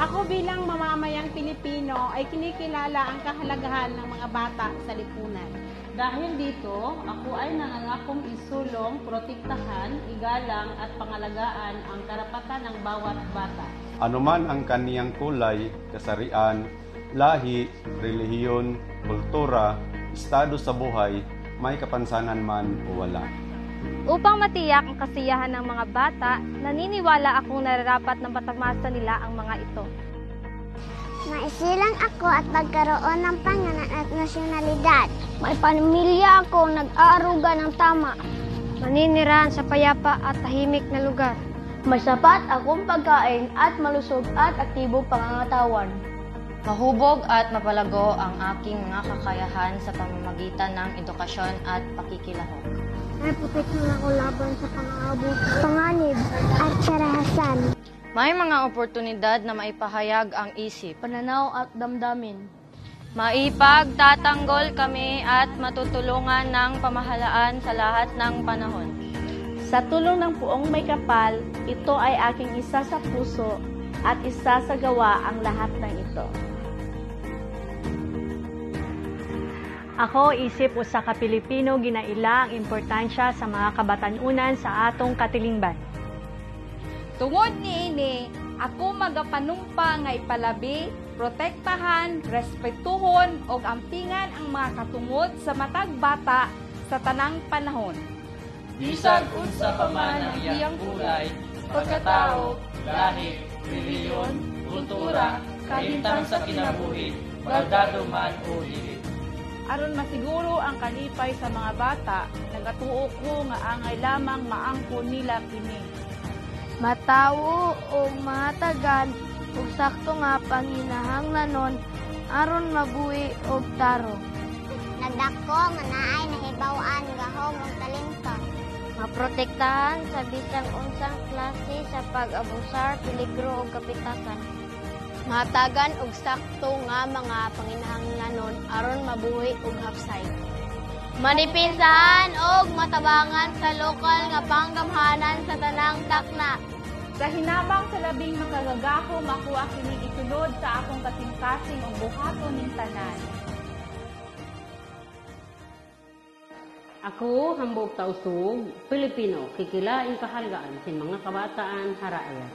Ako bilang mamamayang Pilipino ay kinikilala ang kahalagahan ng mga bata sa lipunan. Dahil dito, ako ay nangangakong isulong, protektahan, igalang at pangalagaan ang karapatan ng bawat bata. Anuman ang kaniyang kulay, kasarian, lahi, relihiyon, kultura, estado sa buhay, may kapansanan man o wala. Upang matiyak ang kasiyahan ng mga bata, naniniwala akong nararapat na patamasa nila ang mga ito. Maisilang ako at magkaroon ng pangalan at nasyonalidad. May pamilya ako nag-aaruga ng tama. Maninirahan sa payapa at tahimik na lugar. May sapat akong pagkain at malusog at aktibong pangangatawan. Mahubog at mapalago ang aking mga kakayahan sa pamamagitan ng edukasyon at pakikilahok. May proteksyon ako laban sa pang-aabot, panganib, at karahasan. May mga oportunidad na maipahayag ang isip. Pananaw at damdamin. Maipagtatanggol kami at matutulungan ng pamahalaan sa lahat ng panahon. Sa tulong ng puong may kapal, ito ay aking isa sa puso at isa sa gawa ang lahat ng ito. Ako isip usa ka Pilipino ginaila ang importansya sa mga kabatanunan sa atong katilingban. Tungod niini, ako magapanumpa nga ipalabi, protektahan, respetuhon ug ampingan ang mga katungod sa matag bata sa tanang panahon. Bisag unsa pa man ang iyang kulay, pagkatao, lahi, reliyon, kultura, kahintang sa kinabuhi, baldado man o dili. Aron masiguro ang kalipay sa mga bata, nagatuo ko nga angay lamang maangkon nila kini. Matawo o matagan ug sakto nga panginahanglanon aron mabuhi og taro. Nagdako nga naay nahibawan gahom ug talento. Maprotektahan sa bisang unsang klase sa pag-abusar, peligro o kapitasan. Matagan og sakto nga mga panginahanglanon aron mabuhi og hapsay. Manipinsahan og matabangan sa lokal nga panggamhanan sa tanang dakna. Sa hinabang sa labing makagagaho, makuha kini isulod sa akong kasing-kasing o buhaton ning tanan. Ako, hambog tausog, Pilipino, kikilaing kahalagaan sin mga kabataan haraya.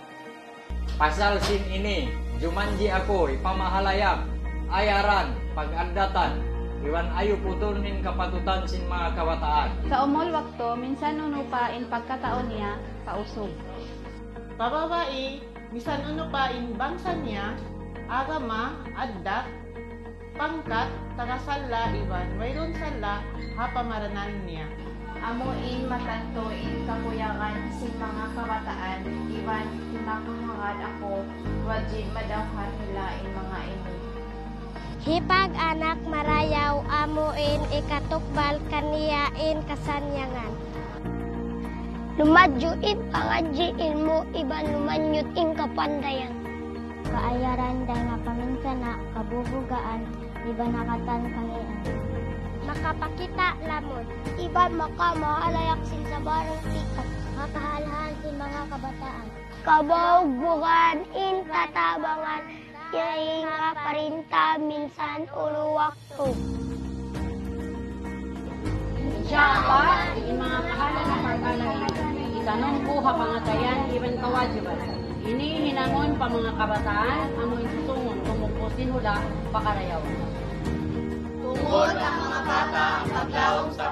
Pasal sin ini, jumanji ako, ipamahalayag, ayaran, pag-andatan, iwan ayo putunin kapatutan sin mga kabataan. Sa umol wakto, minsan uno pa in pagkataon niya, pausog. Pababae, bisan ano pa in bangsa niya, agama, addak, pangkat, tagasala, iban, mayroon sala, hapamaranan niya. Amuin matantuin kakuyakan si mga kabataan, iwan himakahangad ako, wajib madawhan nila in mga ino. Hipag anak marayaw amuin ikatukbal kaniyain kasanyangan. Lumadjuit pangadjiin mo iban lumanyut ing kapandayan. Kaayaran dahil nga paminsana, kabubugaan, iba nakatan kangian. Makapakita lamon, Iban makamahalayak sin sa barang tikat. makahalhan si mga kabataan. Kabawbugan in katabangan. Yayi nga parinta minsan uluwakto. Siya pa, yung mga kahala na pargalan, itanong ko hapangatayan, iban kawajiban. Ini hinangon pa mga kabataan, amoy susungon, tumupusin hula, pakarayaw. Tungod ang mga bata ang sa